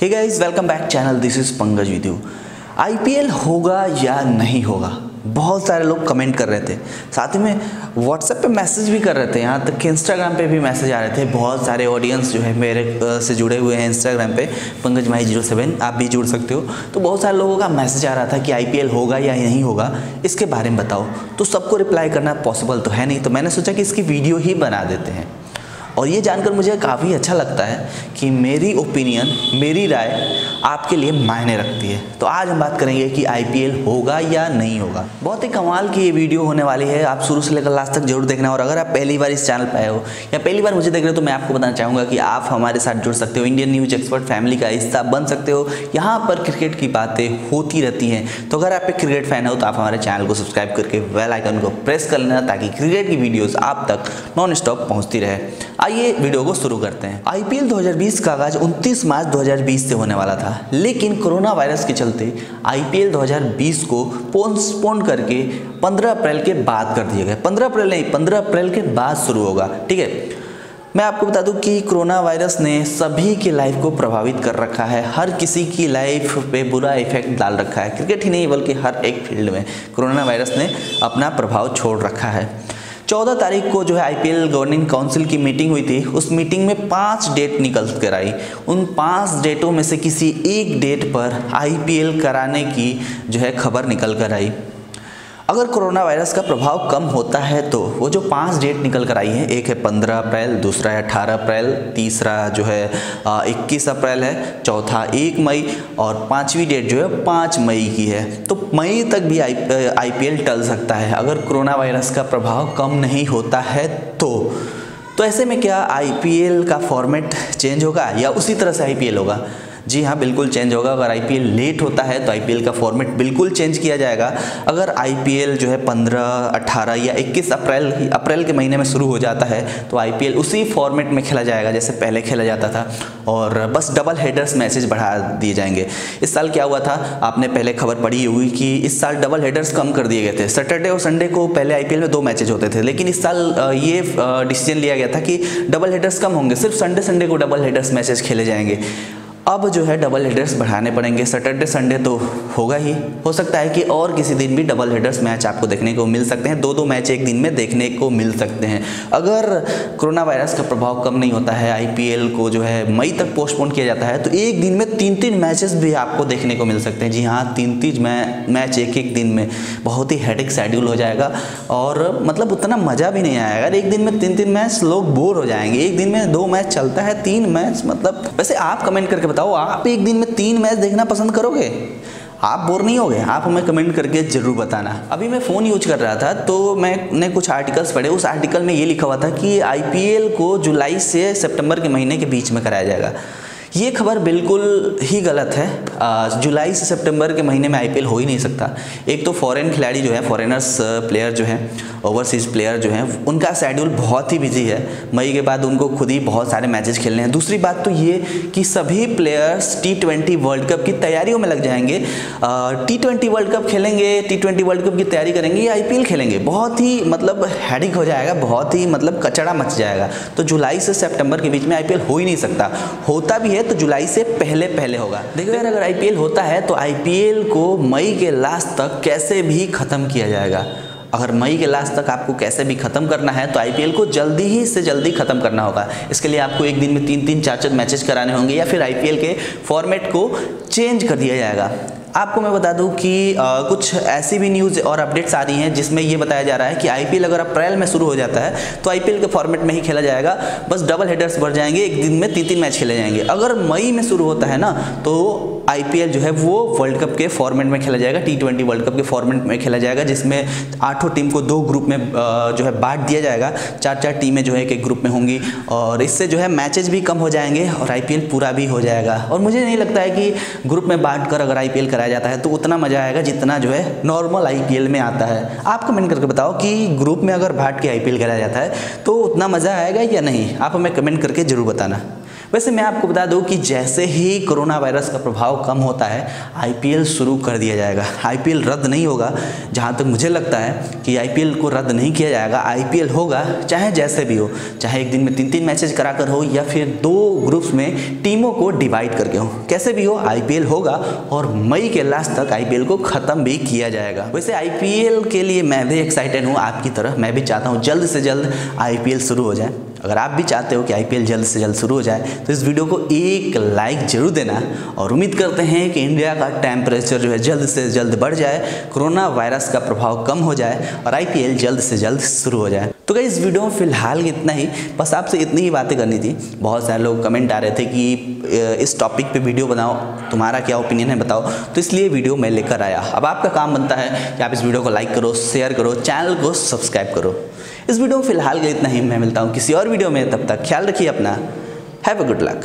Hey guys welcome back channel this is Pankaj with you IPL होगा या नहीं होगा? बहुत सारे लोग कमेंट कर रहे थे। साथ ही में व्हाट्सएप पे मैसेज भी कर रहे थे। यहाँ तक कि इंस्टाग्राम पे भी मैसेज आ रहे थे। बहुत सारे ऑडियंस जो है मेरे से जुड़े हुए हैं इंस्टाग्राम पे। पंकज माही ज़ीरो सेवन आप भी जुड़ सकते हो। तो बहुत सारे लोगों का मैसेज आ रहा था कि आईपीएल होगा या नहीं होगा। इसके बारे में बताओ। तो सबको रिप्लाई करना पॉसिबल तो है नहीं। तो मैंने सोचा कि इसकी वीडियो ही बना देते हैं। और ये जानकर मुझे काफ़ी अच्छा लगता है कि मेरी ओपिनियन मेरी राय आपके लिए मायने रखती है। तो आज हम बात करेंगे कि आईपीएल होगा या नहीं होगा। बहुत ही कमाल की ये वीडियो होने वाली है। आप शुरू से लेकर लास्ट तक ज़रूर देखना और अगर आप पहली बार इस चैनल पर आए हो या पहली बार मुझे देख रहे हो तो मैं आपको बताना चाहूँगा कि आप हमारे साथ जुड़ सकते हो। इंडियन न्यूज़ एक्सपर्ट फैमिली का हिस्सा बन सकते हो। यहाँ पर क्रिकेट की बातें होती रहती हैं। तो अगर आप एक क्रिकेट फ़ैन हो तो आप हमारे चैनल को सब्सक्राइब करके बेल आइकन को प्रेस कर लेना ताकि क्रिकेट की वीडियोस आप तक नॉन स्टॉप पहुँचती रहे। आइए वीडियो को शुरू करते हैं। आईपीएल 2020 का आगाज़ 29 मार्च 2020 से होने वाला था। लेकिन कोरोना वायरस के चलते आईपीएल 2020 को पोस्टपोन करके 15 अप्रैल के बाद कर दिया गया। 15 अप्रैल नहीं 15 अप्रैल के बाद शुरू होगा, ठीक है? मैं आपको बता दूँ कि कोरोना वायरस ने सभी की लाइफ को प्रभावित कर रखा है। हर किसी की लाइफ पे बुरा इफ़ेक्ट डाल रखा है। क्रिकेट ही नहीं, बल्कि हर एक फ़ील्ड में कोरोना वायरस ने अपना प्रभाव छोड़ रखा है। चौदह तारीख को जो है आईपीएल गवर्निंग काउंसिल की मीटिंग हुई थी। उस मीटिंग में पाँच डेट निकल कर आई उन पाँच डेटों में से किसी एक डेट पर आईपीएल कराने की जो है खबर निकल कर आई अगर कोरोना वायरस का प्रभाव कम होता है तो वो जो पाँच डेट निकल कर आई है, एक है पंद्रह अप्रैल, दूसरा है अठारह अप्रैल, तीसरा जो है इक्कीस अप्रैल है, चौथा एक मई और पांचवी डेट जो है पाँच मई की है। तो मई तक भी आई आईपीएल टल सकता है। अगर कोरोना वायरस का प्रभाव कम नहीं होता है तो तो ऐसे में क्या आईपीएल का फॉर्मेट चेंज होगा या उसी तरह से आईपीएल होगा? जी हाँ बिल्कुल चेंज होगा। अगर आईपीएल लेट होता है तो आईपीएल का फॉर्मेट बिल्कुल चेंज किया जाएगा। अगर आईपीएल जो है 15, 18 या 21 अप्रैल अप्रैल के महीने में शुरू हो जाता है तो आईपीएल उसी फॉर्मेट में खेला जाएगा जैसे पहले खेला जाता था। और बस डबल हेडर्स मैसेज बढ़ा दिए जाएँगे। इस साल क्या हुआ था? आपने पहले खबर पढ़ी हुई कि इस साल डबल हेडर्स कम कर दिए गए थे। सैटरडे और संडे को पहले आईपीएल में दो मैचेज होते थे। लेकिन इस साल ये डिसीज़न लिया गया था कि डबल हेडर्स कम होंगे। सिर्फ़ संडे संडे को डबल हेडर्स मैचेज खेले जाएँगे। अब जो है डबल हेडर्स बढ़ाने पड़ेंगे। सैटरडे संडे तो होगा ही। हो सकता है कि और किसी दिन भी डबल हेडर्स मैच आपको देखने को मिल सकते हैं। दो दो मैच एक दिन में देखने को मिल सकते हैं। अगर कोरोना वायरस का प्रभाव कम नहीं होता है आईपीएल को जो है मई तक पोस्टपोन किया जाता है तो एक दिन में तीन तीन मैचेस भी आपको देखने को मिल सकते हैं। जी हाँ तीन तीन मैच एक एक दिन में। बहुत ही हेडिक शेड्यूल हो जाएगा और मतलब उतना मज़ा भी नहीं आएगा। एक दिन में तीन तीन मैच लोग बोर हो जाएँगे। एक दिन में दो मैच चलता है, तीन मैच मतलब वैसे आप कमेंट करके बताओ, आप एक दिन में तीन मैच देखना पसंद करोगे? आप बोर नहीं होगे, आप हमें कमेंट करके ज़रूर बताना। अभी मैं फ़ोन यूज़ कर रहा था तो मैंने कुछ आर्टिकल्स पढ़े, उस आर्टिकल में ये लिखा हुआ था कि आईपीएल को जुलाई से सितंबर के महीने के बीच में कराया जाएगा। ये खबर बिल्कुल ही गलत है। जुलाई से सितंबर के महीने में आईपीएल हो ही नहीं सकता। एक तो फॉरेन खिलाड़ी जो है फॉरेनर्स प्लेयर जो हैं ओवरसीज प्लेयर जो हैं, उनका शेड्यूल बहुत ही बिज़ी है। मई के बाद उनको खुद ही बहुत सारे मैचेस खेलने हैं। दूसरी बात तो ये कि सभी players T twenty world cup की तैयारियों में लग जाएँगे। टी ट्वेंटी वर्ल्ड कप खेलेंगे टी ट्वेंटी वर्ल्ड कप की तैयारी करेंगे या आईपीएल खेलेंगे। बहुत ही मतलब हैडिक हो जाएगा, बहुत ही मतलब कचड़ा मच जाएगा। तो जुलाई से सेप्टेम्बर के बीच में आईपीएल हो ही नहीं सकता। होता भी है तो जुलाई से पहले पहले होगा। देखो यार, अगर आईपीएल होता है तो आईपीएल को मई के लास्ट तक कैसे भी ख़त्म किया जाएगा। अगर मई के लास्ट तक आपको कैसे भी ख़त्म करना है तो आईपीएल को जल्दी ही से जल्दी ख़त्म करना होगा। इसके लिए आपको एक दिन में तीन तीन चार चार मैचेस कराने होंगे या फिर आईपीएल के फॉर्मेट को चेंज कर दिया जाएगा। आपको मैं बता दूँ कि आ, कुछ ऐसी भी न्यूज़ और अपडेट्स आ रही हैं जिसमें ये बताया जा रहा है कि आईपीएल अगर अप्रैल में शुरू हो जाता है तो आईपीएल के फॉर्मेट में ही खेला जाएगा। बस डबल हेडर्स बढ़ जाएँगे एक दिन में तीन तीन मैच खेले जाएँगे। अगर मई में शुरू होता है ना तो आईपीएल जो है वो वर्ल्ड कप के फॉर्मेट में खेला जाएगा टी ट्वेंटी वर्ल्ड कप के फॉर्मेट में खेला जाएगा, जिसमें आठों टीम को दो ग्रुप में जो है बांट दिया जाएगा। चार चार टीमें जो है एक ग्रुप में होंगी और इससे जो है मैचेज भी कम हो जाएँगे और आईपीएल पूरा भी हो जाएगा। और मुझे नहीं लगता है कि ग्रुप में बांट कर अगर आईपीएल कराया जाता है तो उतना मज़ा आएगा जितना जो है नॉर्मल आईपीएल में आता है। आप कमेंट करके बताओ कि ग्रुप में अगर बांट के आईपीएल कराया जाता है तो उतना मज़ा आएगा या नहीं? आप हमें कमेंट करके ज़रूर बताना। वैसे मैं आपको बता दूँ कि जैसे ही कोरोना वायरस का प्रभाव कम होता है आईपीएल शुरू कर दिया जाएगा। आईपीएल रद्द नहीं होगा, जहाँ तक तो मुझे लगता है कि आईपीएल को रद्द नहीं किया जाएगा। आईपीएल होगा, चाहे जैसे भी हो, चाहे एक दिन में तीन तीन मैचेज कराकर हो, या फिर दो ग्रुप्स में टीमों को डिवाइड करके हो। कैसे भी हो आईपीएल होगा और मई के लास्ट तक आईपीएल को ख़त्म भी किया जाएगा। वैसे आईपीएल के लिए मैं भी एक्साइटेड हूँ, आपकी तरह मैं भी चाहता हूँ जल्द से जल्द आईपीएल शुरू हो जाए। अगर आप भी चाहते हो कि आईपीएल जल्द से जल्द शुरू हो जाए तो इस वीडियो को एक लाइक ज़रूर देना और उम्मीद करते हैं कि इंडिया का टेम्परेचर जो है जल्द से जल्द बढ़ जाए कोरोना वायरस का प्रभाव कम हो जाए और आईपीएल जल्द से जल्द शुरू हो जाए। तो क्या इस वीडियो में फ़िलहाल इतना ही। बस आपसे इतनी ही बातें करनी थी। बहुत सारे लोग कमेंट आ रहे थे कि इस टॉपिक पे वीडियो बनाओ, तुम्हारा क्या ओपिनियन है बताओ। तो इसलिए वीडियो मैं लेकर आया। अब आपका काम बनता है कि आप इस वीडियो को लाइक करो शेयर करो चैनल को सब्सक्राइब करो। इस वीडियो में फ़िलहाल के इतना ही। मैं मिलता हूँ किसी और वीडियो में। तब तक ख्याल रखिए अपना। Have a good luck